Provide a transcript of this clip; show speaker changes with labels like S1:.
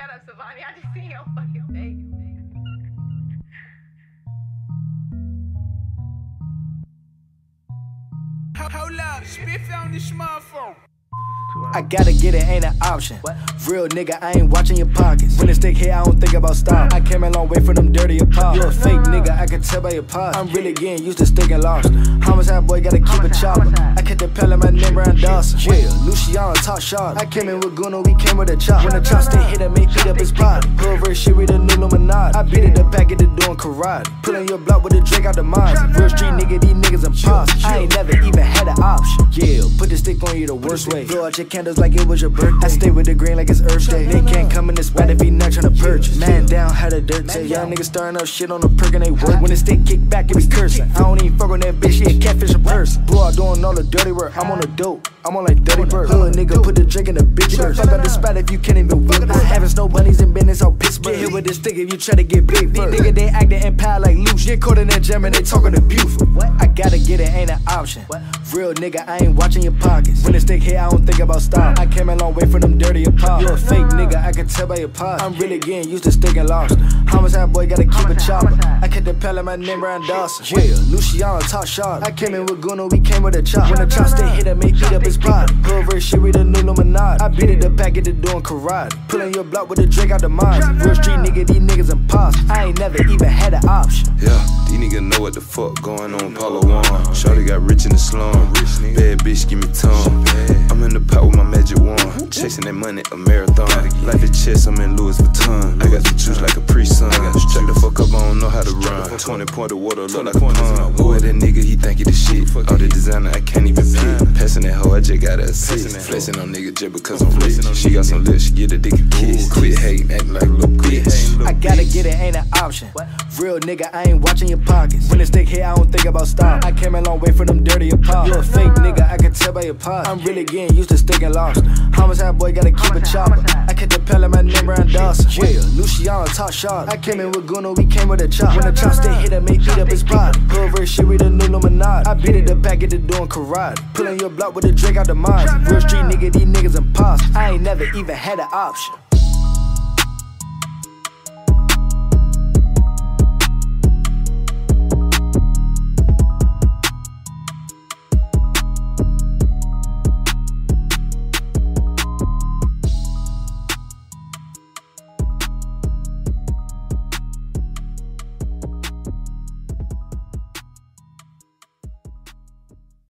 S1: Shut up, Savani. I just seen your fucking face.
S2: Hold up, spiff on this smartphone.
S3: I gotta get it, ain't an option. Real nigga, I ain't watching your pockets. When the stick hit, I don't think about stop. I came a long way from them dirty apart. You a fake nigga, I can tell by your past. I'm really getting used to sticking lost. Homicide boy, gotta keep it chopper. I kept the in my name around Dawson. Yeah, Luciano top shot. I came in with Guno, we came with a chop. When the chop stick hit, I make beat up his pot. Hood shit with a new Illuminati. I beat it the packet to doing karate. Pulling your block with a drink out the mines. Real street nigga, these niggas imposters. I ain't never even had an option. Yeah, put the stick on you the worst way. Blow out your candles like it was your birthday. I stay with the green like it's Earth Day. They can't come in this spot if he not tryna purchase. Man down, had a dirt tape. Young niggas starting up shit on the perk and they work. When the stick kick back, it be cursing. I don't even fuck on that bitch, she a catfish a person. Blow out doing all the dirty work. I'm on the dope. I'm on like 30 birds. Hood nigga, put the drink in the bitch purse. Fuck out the spot if you can't even whip. I having snow bunnies and business on Pittsburgh. Get hit with this stick if you try to get big. These niggas, they acting empire like loose. Get caught in that jam and they talking to beautiful. I gotta get it, ain't an option. Real nigga, I ain't watching your pockets. When the stick hit, I don't think about stop. I came a long way from them dirty apart. You a fake nigga, I can tell by your past. I'm really getting used to sticking lost. Homicide boy, gotta keep a chopper. The in my name around Dawson. Yeah, Luciano top shot. I came in with Guno, we came with a chop. When the chop stay hit, I make beat up his pot. Hood shit with a new Illuminati. I beat it up, the packet to doing karate. Pulling your block with a drink out the mines. Real street nigga, these niggas imposters. I ain't never even had an option.
S4: Yeah, these niggas know what the fuck going on. Pablo Juan. Shorty got rich in the slum. Bad bitch, give me tongue. I'm in the pot with my magic wand. Chasing that money, a marathon. Like the chess, I'm in Louis Vuitton. I got the 20 point of water, look like a pond. Who is that nigga? He think he the shit. All the designer, I can't even pick. Passing that hoe, I just got a assist. Flexing on nigga just because I'm rich. She got some lips, she get a dick a kiss. Quit hating, acting like a little bitch.
S3: I gotta get it, ain't an option. Real nigga, I ain't watching your pockets. When the stick hit, I don't think about stop. I came a long way from them dirty apart. You a fake nigga, I can tell by your past. I'm really getting used to sticking lost. Homicide boy, gotta keep it chopper. I kept the pal Top shot. I came in with Guno, we came with a chop. When the chop stay hit, I make beat up his pot. Hood shit with a new Illuminati. I beat it the packet to doing karate. Pulling your block with a drink out the mines. Real street nigga, these niggas imposters. I ain't never even had an option.